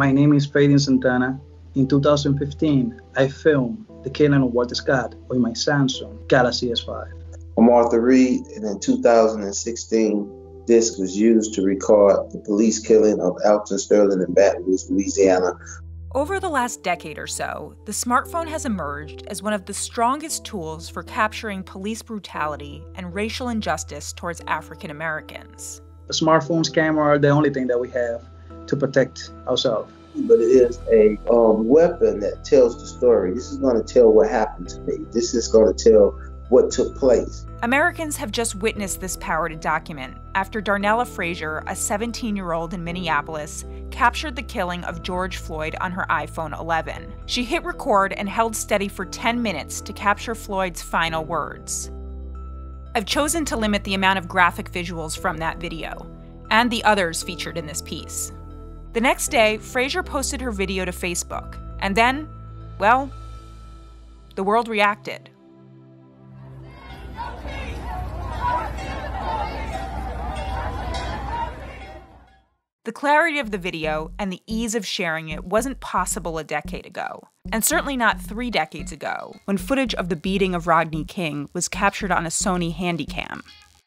My name is Feidin Santana. In 2015, I filmed the killing of Walter Scott with my Samsung Galaxy S5. I'm Arthur Reed, and in 2016, this was used to record the police killing of Alton Sterling in Baton Rouge, Louisiana. Over the last decade or so, the smartphone has emerged as one of the strongest tools for capturing police brutality and racial injustice towards African Americans. The smartphones, camera are the only thing that we have to protect ourselves but it is a um, weapon that tells the story. This is going to tell what happened to me. This is going to tell what took place. Americans have just witnessed this power to document after Darnella Frazier, a 17 year old in Minneapolis, captured the killing of George Floyd on her iPhone 11. She hit record and held steady for 10 minutes to capture Floyd's final words. I've chosen to limit the amount of graphic visuals from that video and the others featured in this piece. The next day, Frazier posted her video to Facebook, and then, well, the world reacted. The clarity of the video and the ease of sharing it wasn't possible a decade ago, and certainly not three decades ago, when footage of the beating of Rodney King was captured on a Sony Handycam.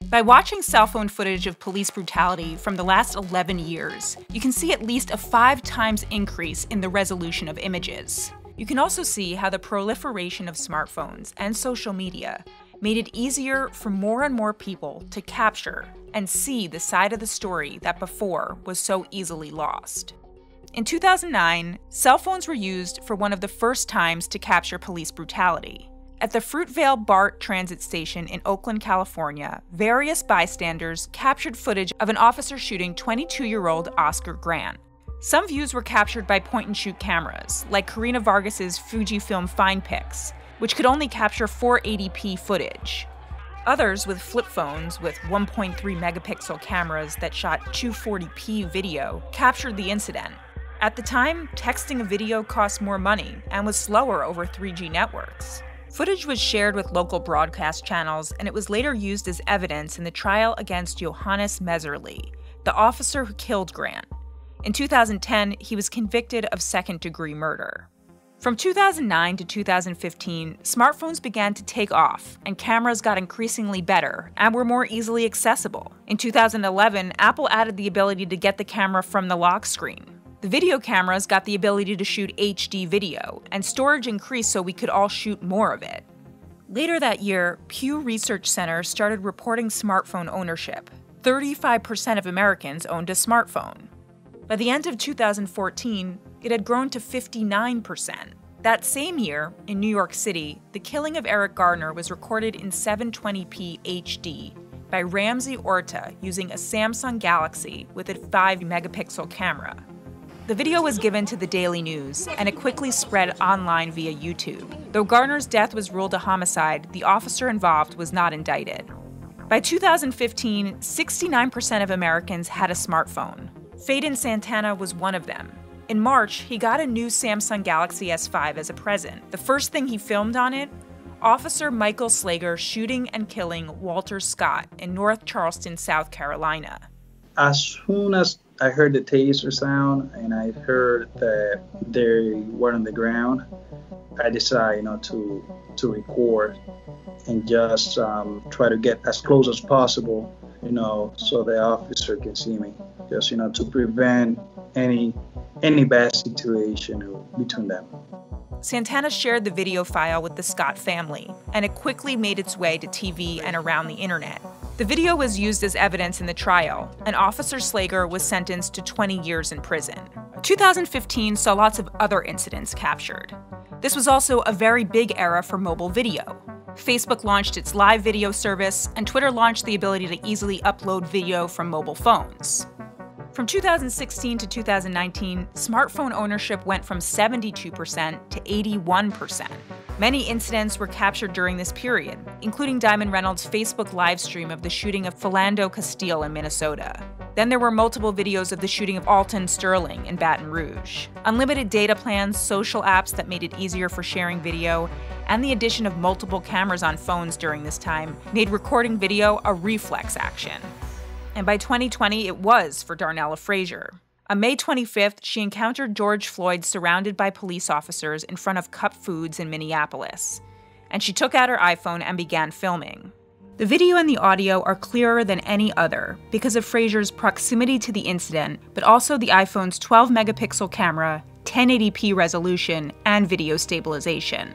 By watching cell phone footage of police brutality from the last 11 years, you can see at least a five times increase in the resolution of images. You can also see how the proliferation of smartphones and social media made it easier for more and more people to capture and see the side of the story that before was so easily lost. In 2009, cell phones were used for one of the first times to capture police brutality. At the Fruitvale BART transit station in Oakland, California, various bystanders captured footage of an officer shooting 22 year old Oscar Grant. Some views were captured by point and shoot cameras, like Karina Vargas's Fujifilm FinePix, which could only capture 480p footage. Others with flip phones with 1.3 megapixel cameras that shot 240p video captured the incident. At the time, texting a video cost more money and was slower over 3G networks. Footage was shared with local broadcast channels, and it was later used as evidence in the trial against Johannes Mehserle, the officer who killed Grant. In 2010, he was convicted of second degree murder. From 2009 to 2015, smartphones began to take off, and cameras got increasingly better and were more easily accessible. In 2011, Apple added the ability to get the camera from the lock screen. The video cameras got the ability to shoot HD video, and storage increased so we could all shoot more of it. Later that year, Pew Research Center started reporting smartphone ownership. 35% of Americans owned a smartphone. By the end of 2014, it had grown to 59%. That same year, in New York City, the killing of Eric Garner was recorded in 720p HD by Ramsey Orta using a Samsung Galaxy with a 5 megapixel camera. The video was given to the Daily News, and it quickly spread online via YouTube. Though Garner's death was ruled a homicide, the officer involved was not indicted. By 2015, 69% of Americans had a smartphone. Feidin Santana was one of them. In March, he got a new Samsung Galaxy S5 as a present. The first thing he filmed on it Officer Michael Slager shooting and killing Walter Scott in North Charleston, South Carolina. As soon as I heard the taser sound and I heard that they were on the ground. I decided, you know, to to record and just um, try to get as close as possible, you know, so the officer can see me, just you know, to prevent any any bad situation between them. Santana shared the video file with the Scott family, and it quickly made its way to TV and around the internet. The video was used as evidence in the trial, and Officer Slager was sentenced to 20 years in prison. 2015 saw lots of other incidents captured. This was also a very big era for mobile video. Facebook launched its live video service, and Twitter launched the ability to easily upload video from mobile phones. From 2016 to 2019, smartphone ownership went from 72% to 81%. Many incidents were captured during this period, including Diamond Reynolds' Facebook livestream of the shooting of Philando Castile in Minnesota. Then there were multiple videos of the shooting of Alton Sterling in Baton Rouge. Unlimited data plans, social apps that made it easier for sharing video, and the addition of multiple cameras on phones during this time made recording video a reflex action and by 2020 it was for Darnella Frazier. On May 25th, she encountered George Floyd surrounded by police officers in front of Cup Foods in Minneapolis. And she took out her iPhone and began filming. The video and the audio are clearer than any other because of Frazier's proximity to the incident, but also the iPhone's 12 megapixel camera, 1080p resolution, and video stabilization.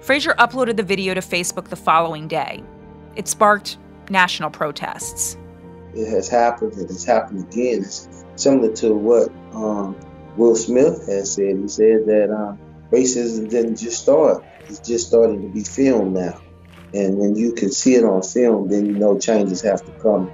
Fraser uploaded the video to Facebook the following day. It sparked national protests. It has happened, it has happened again. It's similar to what um, Will Smith has said. He said that um, racism didn't just start; it's just starting to be filmed now. And when you can see it on film, then you know changes have to come.